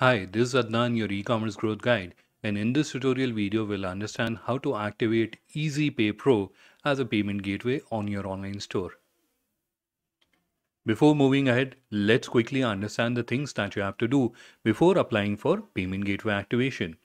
Hi, this is Adnan, your e-commerce growth guide. And in this tutorial video, we'll understand how to activate EasyPay Pro as a payment gateway on your online store. Before moving ahead, let's quickly understand the things that you have to do before applying for payment gateway activation.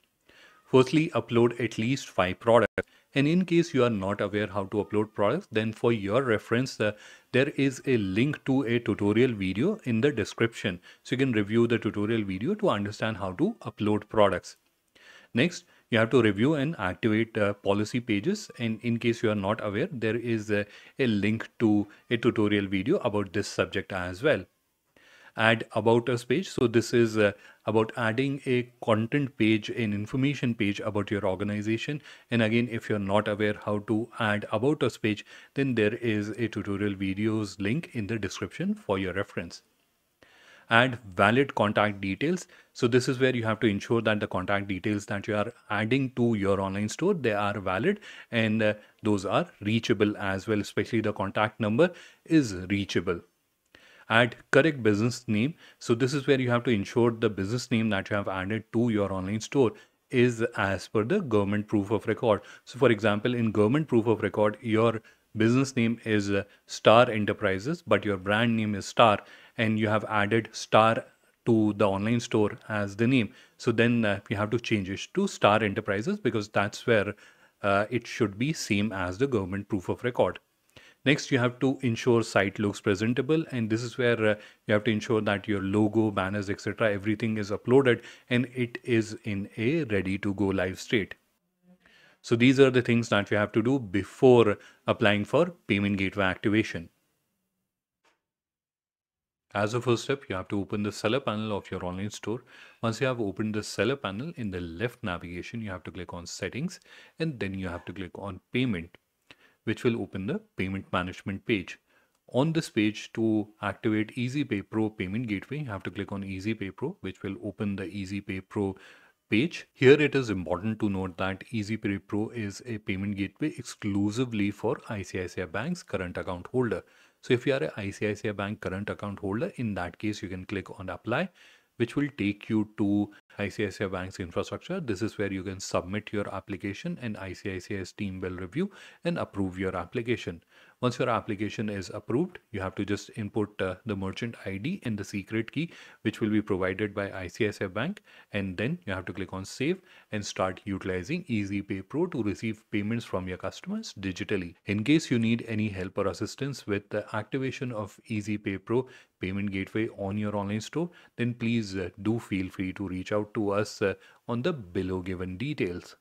Firstly, upload at least five products. And in case you are not aware how to upload products, then for your reference, uh, there is a link to a tutorial video in the description. So you can review the tutorial video to understand how to upload products. Next, you have to review and activate uh, policy pages. And in case you are not aware, there is a, a link to a tutorial video about this subject as well add about us page. So this is uh, about adding a content page, an information page about your organization. And again, if you're not aware how to add about us page, then there is a tutorial videos link in the description for your reference add valid contact details so this is where you have to ensure that the contact details that you are adding to your online store they are valid and uh, those are reachable as well especially the contact number is reachable add correct business name. So this is where you have to ensure the business name that you have added to your online store is as per the government proof of record. So for example, in government proof of record, your business name is Star Enterprises, but your brand name is Star and you have added Star to the online store as the name. So then uh, you have to change it to Star Enterprises because that's where uh, it should be same as the government proof of record. Next, you have to ensure site looks presentable. And this is where uh, you have to ensure that your logo, banners, etc. everything is uploaded and it is in a ready to go live state. So these are the things that you have to do before applying for payment gateway activation. As a first step, you have to open the seller panel of your online store. Once you have opened the seller panel in the left navigation, you have to click on settings and then you have to click on payment which will open the payment management page. On this page, to activate EasyPay Pro payment gateway, you have to click on EasyPay Pro, which will open the EasyPay Pro page. Here it is important to note that EasyPay Pro is a payment gateway exclusively for ICICI Bank's current account holder. So if you are a ICICI Bank current account holder, in that case, you can click on apply which will take you to ICICI Bank's infrastructure. This is where you can submit your application and ICICI's team will review and approve your application. Once your application is approved, you have to just input uh, the merchant ID and the secret key, which will be provided by ICICI Bank. And then you have to click on save and start utilizing EasyPay Pro to receive payments from your customers digitally. In case you need any help or assistance with the activation of EasyPay Pro payment gateway on your online store, then please uh, do feel free to reach out to us uh, on the below given details.